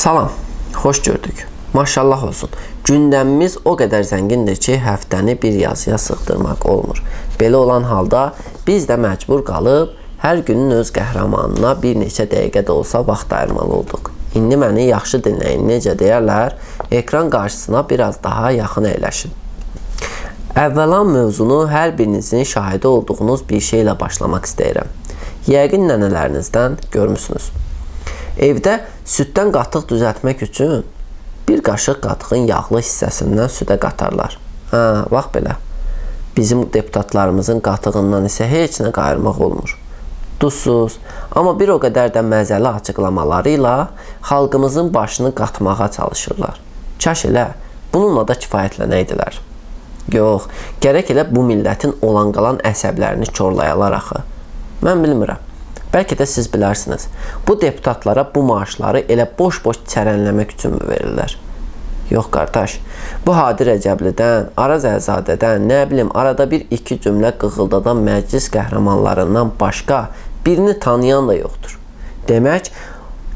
Salam, xoş gördük. Maşallah olsun. Gündəmimiz o qədər zəngindir ki, həftəni bir yazıya sığdırmaq olmur. Belə olan halda biz də məcbur qalıb hər günün öz qəhrəmanına bir neçə dəqiqə də olsa vaxt ayırmalı olduq. İndi məni yaxşı dinləyin. Necə deyərlər? Ekran qarşısına biraz daha yaxın əyləşin. Əvvəla mövzunu hər birinizin şahidi olduğunuz bir şeylə başlamaq istəyirəm. Yəqin nənələrinizdən görmüsünüz. Evdə süddən qatıq düzəltmək üçün bir qaşıq qatığın yağlı hissəsindən südə qatarlar. Hə, bax belə. Bizim deputatlarımızın qatığından isə heç nə qayırmaq olmur. Duzsuz, amma bir o qədər də məzəli açıqlamaları ilə xalqımızın başını qatmağa çalışırlar. Kaş elə bununla da kifayətlənəydilər. Yox, gərək elə bu millətin olan qalan əsəblərini korlayalar axı. Mən bilmirəm. Bəlkə də siz bilərsiniz. Bu deputatlara bu maaşları elə boş-boş çərənləmək üçünmü verirlər? Yox qardaş. Bu Hadi Rəcəblidən, Araz Əlzadədən, nə bilim, arada bir iki cümlə qığıldadan məclis qəhrəmanlarından başqa birini tanıyan da yoxdur. Demək,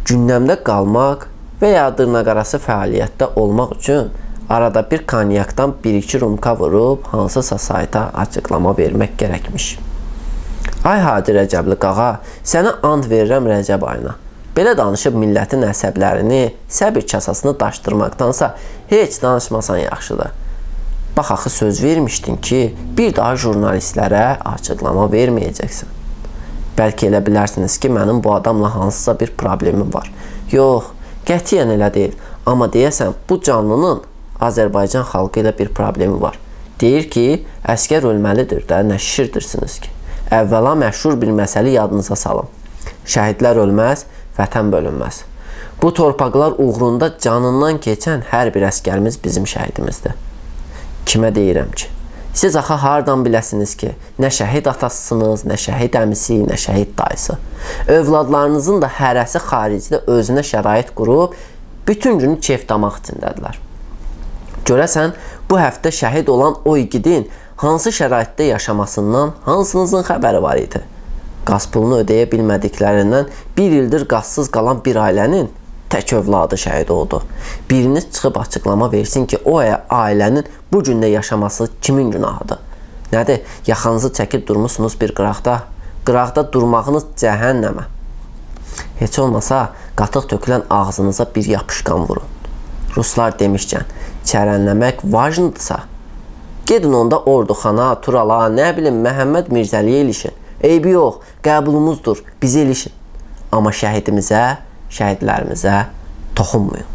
gündəmdə qalmaq və ya dırnaqarası fəaliyyətdə olmaq üçün arada bir konyakdan 1-2 rumka vurub hansısa sayta açıqlama vermək gərəkmiş. Ay Hadi Rəcəbli qağa, sənə and verirəm Rəcəb ayına. Belə danışıb millətin əsəblərini, səbir kasasını daşdırmaqdansa heç danışmasan yaxşıdır. Bax axı söz vermişdin ki, bir daha jurnalistlərə açıqlama verməyəcəksən. Bəlkə elə bilərsiniz ki, mənim bu adamla hansısa bir problemim var. Yox, qətiyyən elə deyil. Amma deyəsən, bu canlının Azərbaycan xalqı ilə bir problemi var. Deyir ki, əskər ölməlidir də, nə şişirdirsiniz ki? Əvvəla məşhur bir məsələ yadınıza salım. Şəhidlər ölməz, vətən bölünməz. Bu torpaqlar uğrunda canından keçən hər bir əskərimiz bizim şəhidimizdir. Kimə deyirəm ki? Siz axı hardan biləsiniz ki, nə şəhid atasısınız, nə şəhid əmisi, nə şəhid dayısı. Övladlarınızın da hərəsi xaricdə özünə şərait qurub bütün günü keyf damaq içindədirlər. Görəsən, bu həftə şəhid olan o igidin hansı şəraitdə yaşamasından hansınızın xəbəri var idi? Qaz pulunu ödəyə bilmədiklərindən bir ildir qazsız qalan bir ailənin tək övladı şəhid oldu. Biriniz çıxıb açıqlama versin ki, o ailənin bu gündə yaşaması kimin günahıdır? Nədir? Yaxanızı çəkib durmusunuz bir qıraqda. Qıraqda durmağınız cəhənnəmə. Heç olmasa qatıq tökülən ağzınıza bir yapışqan vurun. Ruslar demişkən, çərənləmək vacnıdırsa, Gedin onda Orduxana, Turala, nə bilim Məhəmməd Mirzəliyə ilişin. Eybi yox, qəbulumuzdur, bizi ilişin. Amma şəhidimizə, şəhidlərimizə toxunmayın.